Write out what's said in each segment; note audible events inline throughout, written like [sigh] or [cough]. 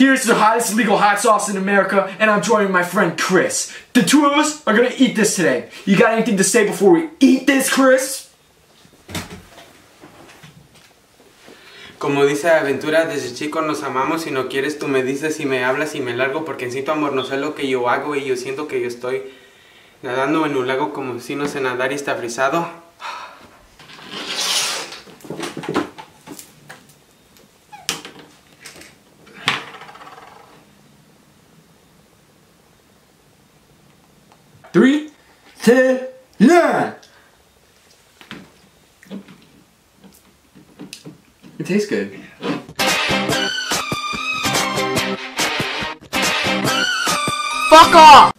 Here's the hottest legal hot sauce in America, and I'm joining my friend Chris. The two of us are gonna eat this today. You got anything to say before we eat this, Chris? Como dice Aventura, desde chicos nos amamos. Si no quieres, tú me dices y me hablas y me largo. Porque en sí tu amor no sé lo que yo hago y yo siento que yo estoy nadando en un lago como si no sé nadar y está frisado. Three, two, nine. It tastes good. Fuck off!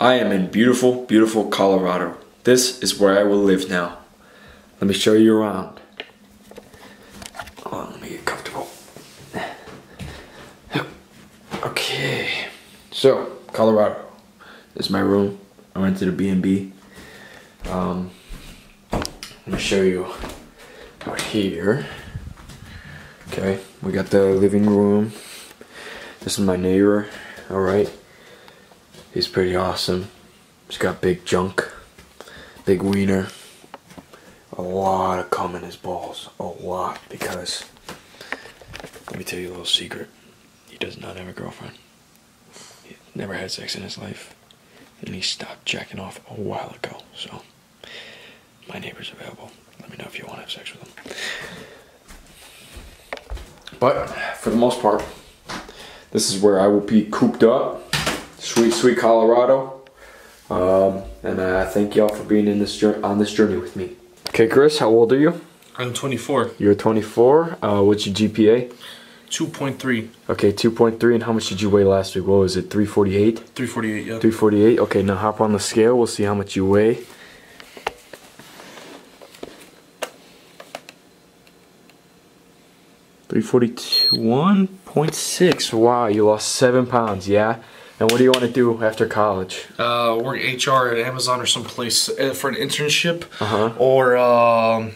I am in beautiful, beautiful Colorado. This is where I will live now. Let me show you around. Hold on, let me get comfortable. Okay, so Colorado. This is my room. I went to the B&B. Um, me show you out here. Okay, we got the living room. This is my neighbor. All right, he's pretty awesome. He's got big junk, big wiener, a lot of cum in his balls, a lot. Because let me tell you a little secret: he does not have a girlfriend. He never had sex in his life and he stopped jacking off a while ago. So, my neighbor's available. Let me know if you want to have sex with him. But for the most part, this is where I will be cooped up. Sweet, sweet Colorado. Um, and I uh, thank y'all for being in this on this journey with me. Okay, Chris, how old are you? I'm 24. You're 24. Uh, what's your GPA? 2.3. Okay, 2.3. And how much did you weigh last week? What was it? 348? 348, yeah. 348. Okay, now hop on the scale. We'll see how much you weigh. Three forty-one point six. Wow, you lost seven pounds. Yeah. And what do you want to do after college? Uh, work HR at Amazon or someplace uh, for an internship, Uh-huh. or um,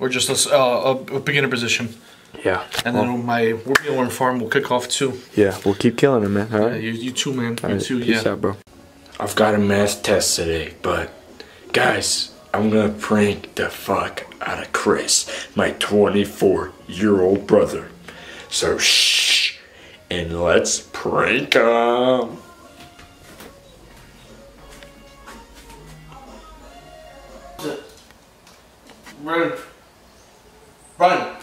or just a, uh, a, a beginner position. Yeah. And then my work meal and farm will kick off too. Yeah, we'll keep killing it, man. All right. you, you too, man. All You right, too, Peace yeah. out, bro. I've got a math test today, but guys, I'm gonna prank the fuck out of Chris, my 24 year old brother. So shh, and let's prank him. Run. Run.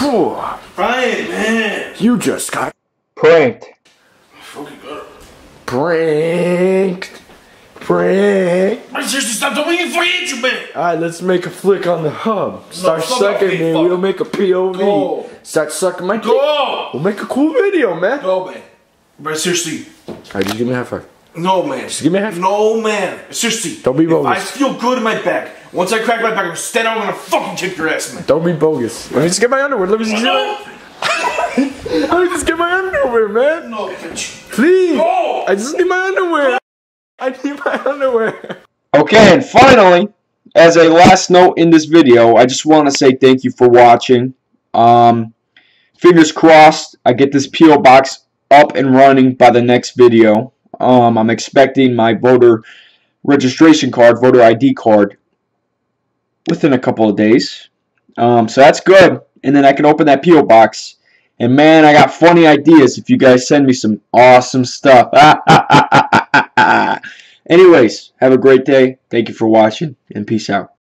Whew, Ryan, man. you just got pranked. Fucking. Pranked. Pranked. I seriously stop doing it for you, man. Alright, let's make a flick on the hub. Start fuck sucking off, me. fuck. We'll make a POV. Go. Start sucking my dick. Go. We'll make a cool video, man. No, man. But seriously, Alright, just give me a high five. No, man. Just give me a half- No, man. Seriously. Don't be If bogus. I feel good in my back, once I crack my back, I'm stand up, I'm gonna fucking kick your ass, man. Don't be bogus. Let me just get my underwear. Let me just get [laughs] my, Let me just get my underwear, man. No, bitch. Please. No. I just need my underwear. I need my underwear. Okay, and finally, as a last note in this video, I just want to say thank you for watching. Um, fingers crossed, I get this PO box up and running by the next video. Um, I'm expecting my voter registration card, voter ID card, within a couple of days. Um, so that's good, and then I can open that PO box. And man, I got funny ideas if you guys send me some awesome stuff. [laughs] Anyways, have a great day. Thank you for watching, and peace out.